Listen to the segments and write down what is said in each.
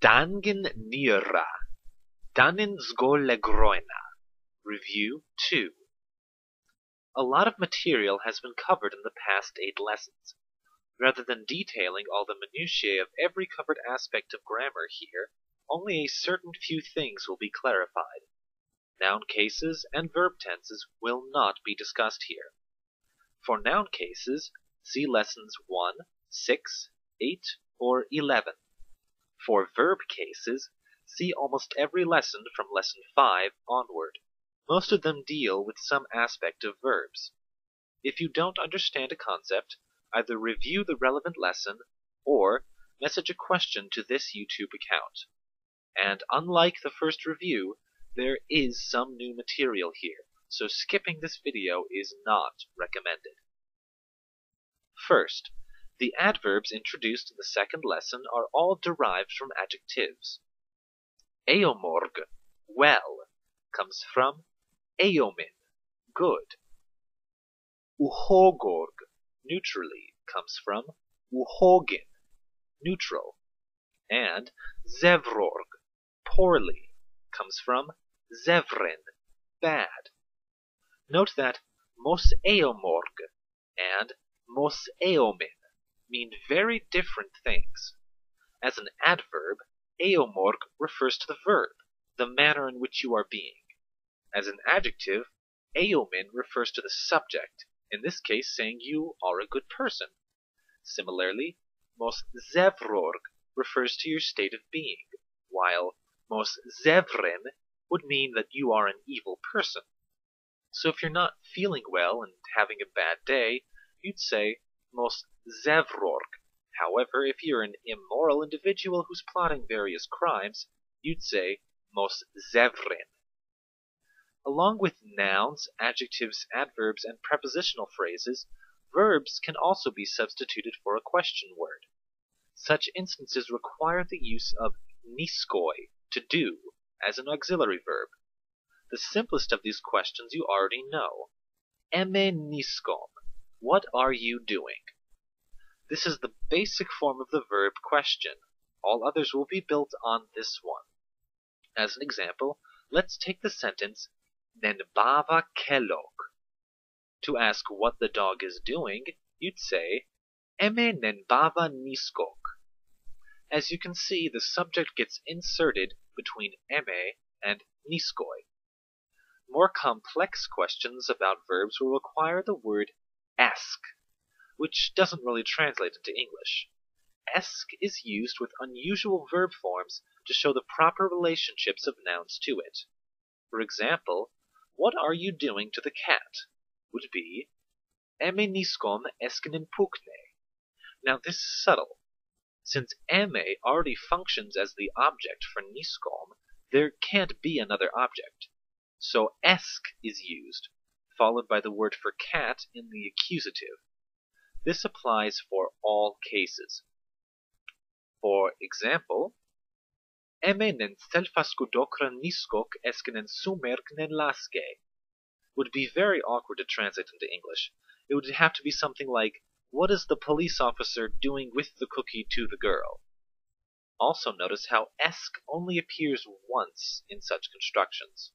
Dangin nira. Danin zgolegroina. Review 2. A lot of material has been covered in the past eight lessons. Rather than detailing all the minutiae of every covered aspect of grammar here, only a certain few things will be clarified. Noun cases and verb tenses will not be discussed here. For noun cases, see lessons 1, 6, 8, or 11. For verb cases, see almost every lesson from lesson 5 onward. Most of them deal with some aspect of verbs. If you don't understand a concept, either review the relevant lesson or message a question to this YouTube account. And unlike the first review, there is some new material here, so skipping this video is not recommended. First, the adverbs introduced in the second lesson are all derived from adjectives. Eomorg, well, comes from eyomin, good. Uhogorg, neutrally, comes from uhogin, neutral. And zevrorg, poorly, comes from zevrin, bad. Note that mos eomorg and mos eyomin mean very different things. As an adverb, eomorg refers to the verb, the manner in which you are being. As an adjective, eyomin refers to the subject, in this case saying you are a good person. Similarly, mos zevrorg refers to your state of being, while mos zevrin would mean that you are an evil person. So if you're not feeling well and having a bad day, you'd say mos zevrorg. However, if you're an immoral individual who's plotting various crimes, you'd say mos zevrin. Along with nouns, adjectives, adverbs, and prepositional phrases, verbs can also be substituted for a question word. Such instances require the use of niskoi, to do, as an auxiliary verb. The simplest of these questions you already know. Eme niskom, what are you doing? This is the basic form of the verb question. All others will be built on this one. As an example, let's take the sentence nen Nenbava kelok. To ask what the dog is doing, you'd say Eme nenbava niskok. As you can see, the subject gets inserted between eme and niskoi. More complex questions about verbs will require the word esk, which doesn't really translate into English. Esk is used with unusual verb forms to show the proper relationships of nouns to it. For example, what are you doing to the cat? would be Eme niskom eskenin pukne. Now this is subtle. Since eme already functions as the object for niskom, there can't be another object. So esk is used, followed by the word for cat in the accusative. This applies for all cases. For example, nen selfaskudokra niskok eskenen sumerk nen laske would be very awkward to translate into English. It would have to be something like, What is the police officer doing with the cookie to the girl? Also notice how esk only appears once in such constructions.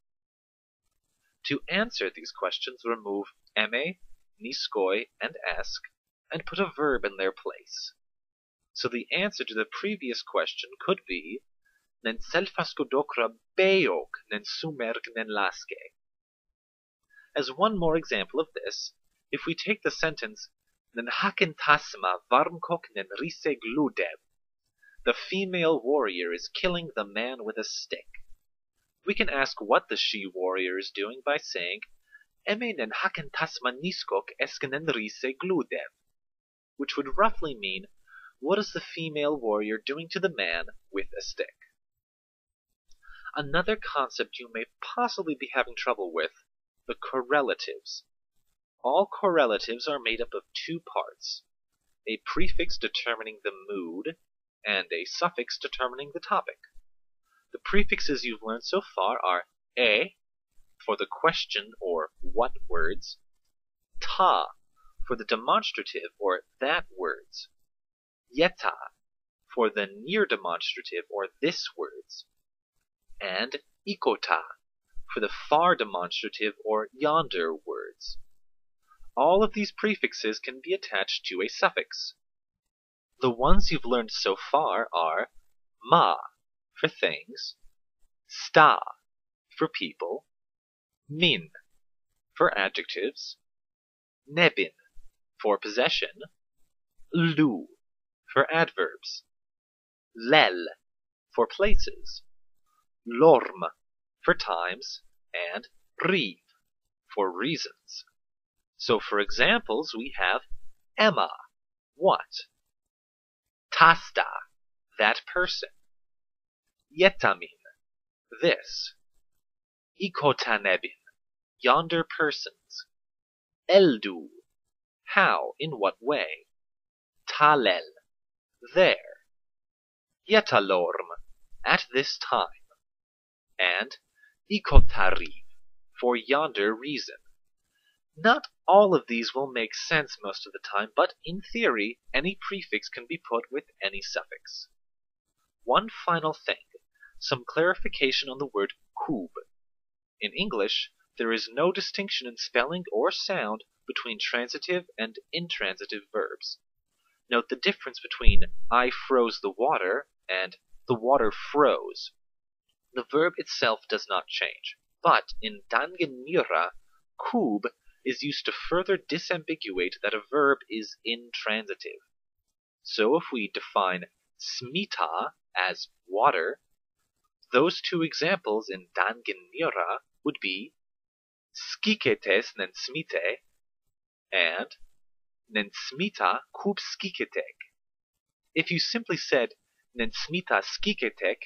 To answer these questions, remove eme, niskoi, and esk, and put a verb in their place. So the answer to the previous question could be nen selfaskodokra beok nen sumerk nen laske. As one more example of this, if we take the sentence nen haken tasma varmkok nen rise gludev, the female warrior is killing the man with a stick. We can ask what the she warrior is doing by saying eme nen haken tasma niskok eskenen rise gludev, which would roughly mean what is the female warrior doing to the man with a stick? Another concept you may possibly be having trouble with, the correlatives. All correlatives are made up of two parts, a prefix determining the mood and a suffix determining the topic. The prefixes you've learned so far are e for the question or what words, ta for the demonstrative or that words, yeta for the near demonstrative or this words, and ikota for the far demonstrative or yonder words. All of these prefixes can be attached to a suffix. The ones you've learned so far are ma for things, sta for people, min for adjectives, nebin for possession, lu for adverbs, lel for places, lorm for times, and riv for reasons. So for examples, we have Emma, what? Tasta, that person. Yetamin, this. Ikotanebin, yonder persons. Eldu, how, in what way. Talel, there. Yetalorm, at this time. And Ikotariv, for yonder reason. Not all of these will make sense most of the time, but in theory, any prefix can be put with any suffix. One final thing, some clarification on the word kub. In English, there is no distinction in spelling or sound between transitive and intransitive verbs. Note the difference between I froze the water and the water froze. The verb itself does not change, but in Dangin Nira, kub is used to further disambiguate that a verb is intransitive. So if we define smita as water, those two examples in Dangin Nira would be skiketes nensmite and nensmita kub skiketek. If you simply said nensmita skiketek,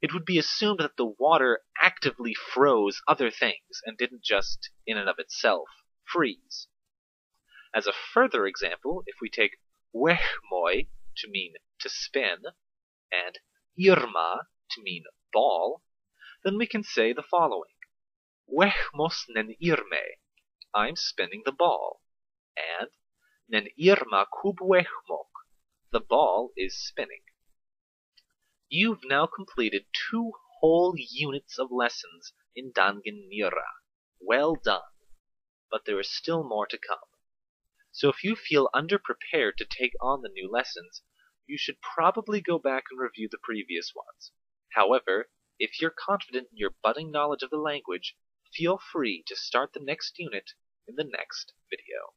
it would be assumed that the water actively froze other things and didn't just, in and of itself, freeze. As a further example, if we take wehmoi to mean to spin and irma to mean ball, then we can say the following. Wehmos nen irme, I'm spinning the ball. And nen irma kub wehmok, the ball is spinning. You've now completed two whole units of lessons in Dangin Nira. Well done but there is still more to come. So if you feel underprepared to take on the new lessons, you should probably go back and review the previous ones. However, if you're confident in your budding knowledge of the language, feel free to start the next unit in the next video.